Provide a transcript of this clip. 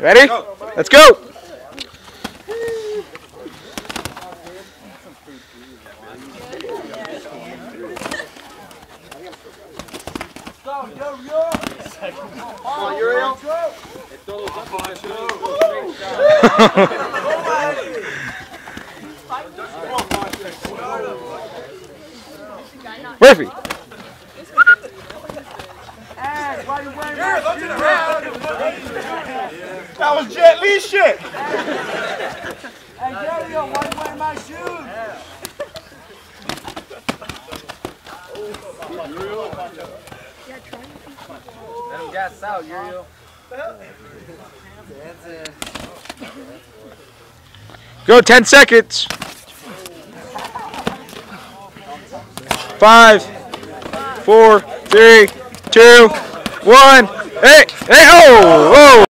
Ready? Let's go. Murphy. That was Jet Li shit. Hey, Dario, why you wearing my shoes? Let him gas out, Uriel. Go 10 seconds. Five, four, three, two, one. Hey, hey, oh, oh.